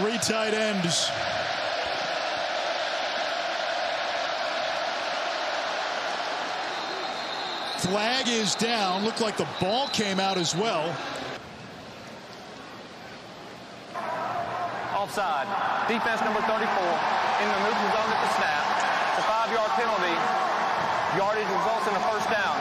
Three tight ends. Flag is down. Looked like the ball came out as well. Offside. Defense number 34 in the neutral zone at the snap. A five-yard penalty. Yardage results in a first down.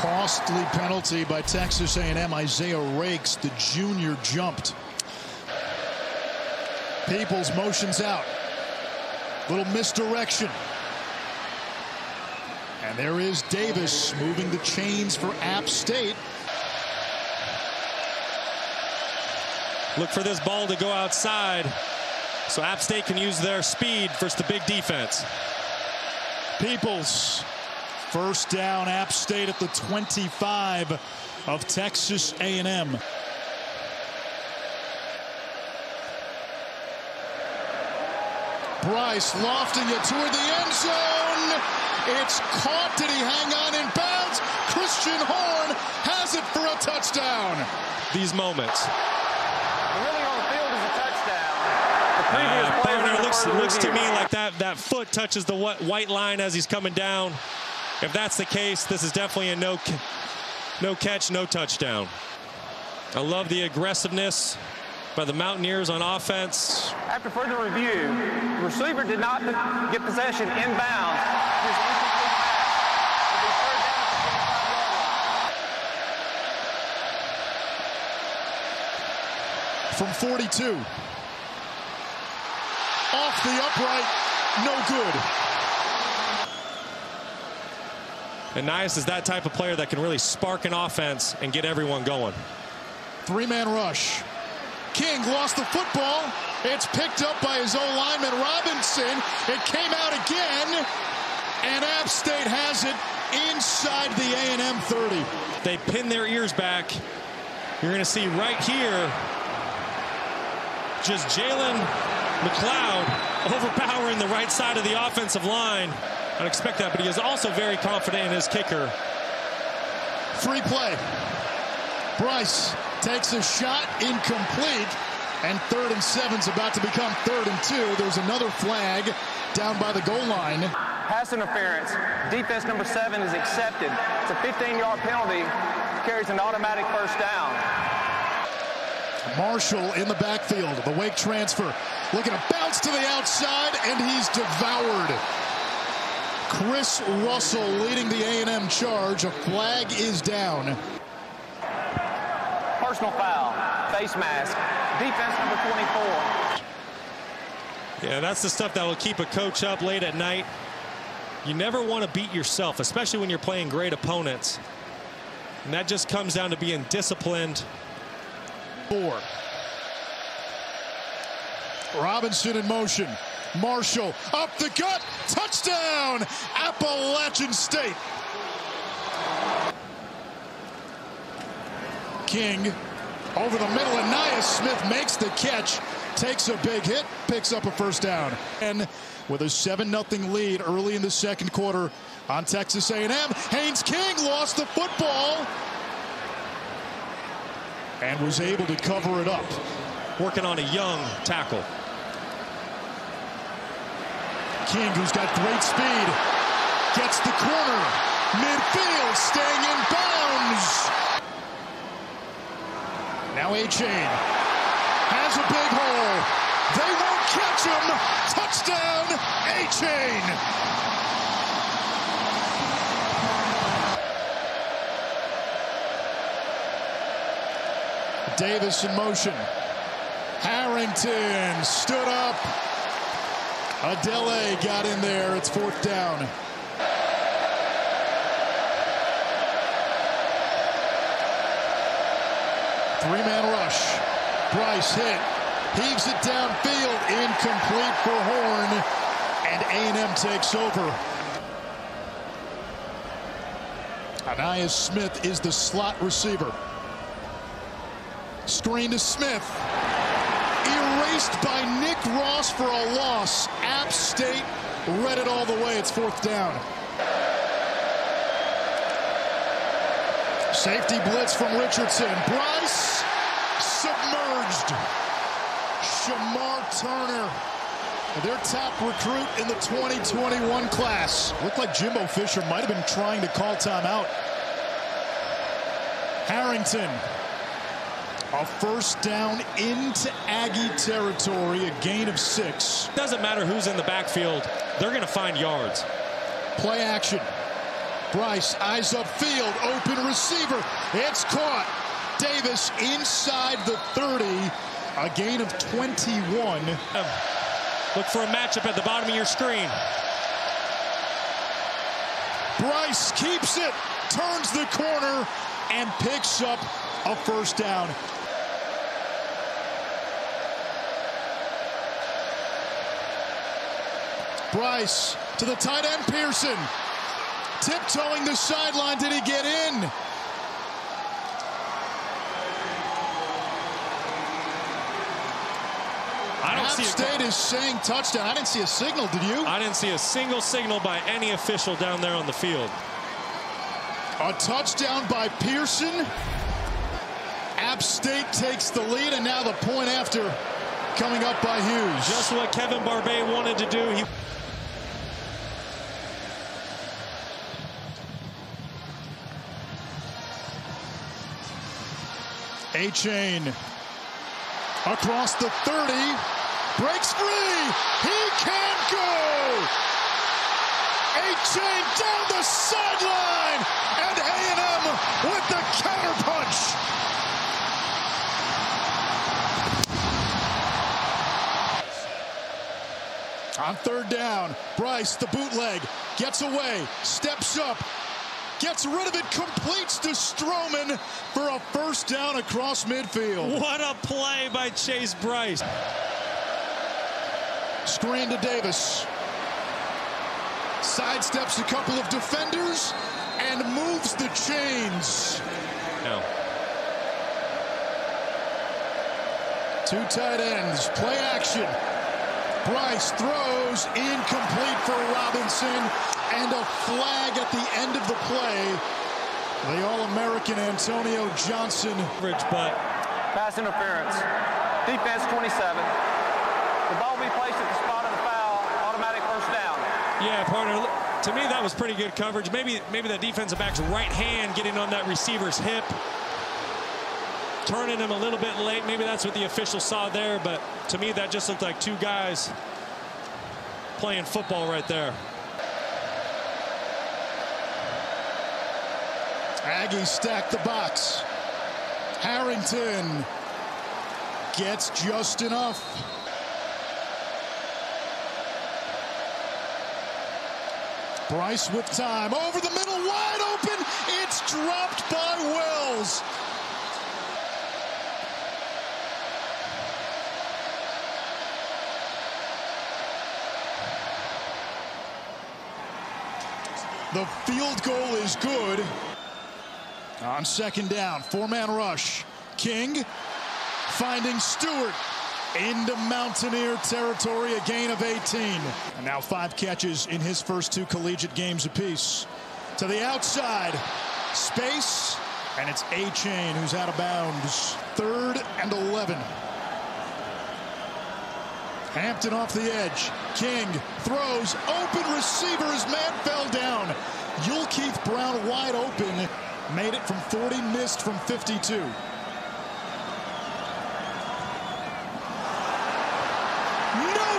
Costly penalty by Texas A&M. Isaiah Raikes, the junior, jumped. Peoples motions out. Little misdirection. And there is Davis moving the chains for App State. Look for this ball to go outside so App State can use their speed versus the big defense. Peoples. First down, App State at the 25 of Texas A&M. Brice lofting it toward the end zone. It's caught. Did he hang on in bounds? Christan Horn has it for a touchdown. These moments. Really on the field is a touchdown. The previous Uh, play partner, was a looks, looks to me like that, that foot touches the wh- white line as he's coming down. If that's the case, this is definitely a no, no catch, no touchdown. I love the aggressiveness by the Mountaineers on offense. After further review, the receiver did not get possession inbound. His incomplete pass will be third down at the 25-yard line. From 42. Off the upright. No good. And Nias is that type of player that can really spark an offense and get everyone going. Three-man rush. King lost the football. It's picked up by his O-lineman Robinson. It came out again. And App State has it inside the A&M 30. They pin their ears back. You're going to see right here just Jalen McLeod overpowering the right side of the offensive line. I'd expect that, but he is also very confident in his kicker. Free play. Brice takes a shot incomplete. And third and seven's about to become third and two. There's another flag down by the goal line. Pass interference. Defense number seven is accepted. It's a 15-yard penalty. Carries an automatic first down. Marshall in the backfield. The Wake transfer. Looking to bounce to the outside, and he's devoured. Chris Russell leading the A&M charge. A flag is down. Personal foul. Face mask. Defense number 24. Yeah, that's the stuff that will keep a coach up late at night. You never want to beat yourself, especially when you're playing great opponents. And that just comes down to being disciplined. Four. Robinson in motion. Marshall up the gut. Touchdown. Appalachian State. King over the middle and Nia Smith makes the catch. Takes a big hit. Picks up a first down. And with a 7-0 lead early in the second quarter on Texas A&M. Haynes King lost the football and was able to cover it up. Working on a young tackle. King, who's got great speed, gets the corner. Midfield, staying in bounds. Now Achane has a big hole. They won't catch him. Touchdown, Achane. Davis in motion. Harrington stood up. Adele got in there. It's fourth down. Three-man rush. Brice hit. Heaves it downfield. Incomplete for Horn. And A&M takes over. Ainias Smith is the slot receiver. Screen to Smith. Erased by Nick Ross for a loss. App State read it all the way. It's fourth down. Safety blitz from Richardson. Brice submerged. Shemar Turner. Their top recruit in the 2021 class. Looked like Jimbo Fisher might have been trying to call timeout. Harrington. A first down into Aggie territory, a gain of six. Doesn't matter who's in the backfield, they're going to find yards. Play action. Brice, eyes upfield, open receiver. It's caught. Davis inside the 30, a gain of 21. Um, look for a matchup at the bottom of your screen. Brice keeps it, turns the corner, and picks up a first down. Brice to the tight end Pearson. Tiptoeing the sideline. Did he get in? I don't App see State is saying touchdown. I didn't see a signal. Did you? I didn't see a single signal by any official down there on the field. A touchdown by Pearson. App State takes the lead, and now the point after coming up by Hughes. Just what Kevin Barbay wanted to do. He Achane across the 30, breaks free. He can't go. chain down the sideline, and A&M with the counterpunch. On third down, Brice, the bootleg, gets away, steps up, gets rid of it, completes to Stroman for a first down across midfield. What a play by Chase Brice. Screen to Davis. Sidesteps a couple of defenders and moves the chains. No. Two tight ends, play action. Brice throws incomplete for Robinson and a flag at the end of the play. The All-American Antonio Johnson. But Pass interference. Defense 27. The ball will be placed at the spot of the foul. Automatic first down. yeah, partner. To me, that was pretty good coverage. Maybe, maybe the defensive back's right hand getting on that receiver's hip, turning him a little bit late. Maybe that's what the official saw there. But to me, that just looked like two guys playing football right there. Aggies stack the box. Harrington gets just enough. Brice with time over the middle, wide open. It's dropped by Wells. The field goal is good. On second down, four-man rush. King finding Stewart into Mountaineer territory, a gain of 18. And now five catches in his first two collegiate games apiece. To the outside, space, and it's Achane who's out of bounds. Third and 11. Hampton off the edge. King throws. Open receiver. His man fell down. Yulkeith Brown wide open. Made it from 40, missed from 52. No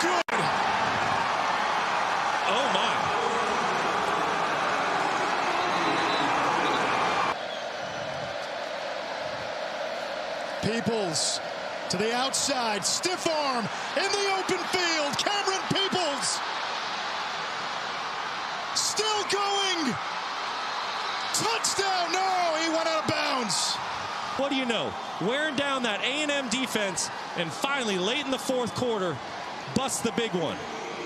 good. Oh, my. Peoples to the outside. Stiff arm in the open field. Camerun Peoples still going. Touchdown. No, he went out of bounds. What do you know? Wearing down that A&M defense, and finally, late in the fourth quarter, busts the big one.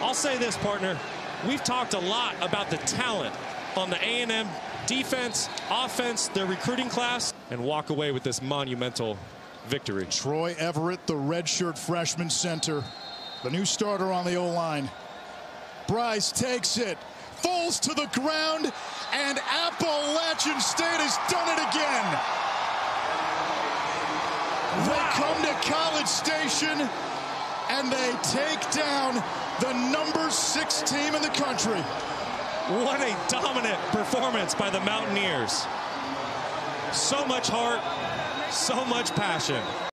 I'll say this, partner. We've talked a lot about the talent on the A&M defense, offense, their recruiting class, and walk away with this monumental victory. Troy Everett, the redshirt freshman center, the new starter on the O-line. Brice takes it, falls to the ground, and Appalachian State has done it again. They come to College Station and they take down the number six team in the country. What a dominant performance by the Mountaineers. So much heart, so much passion.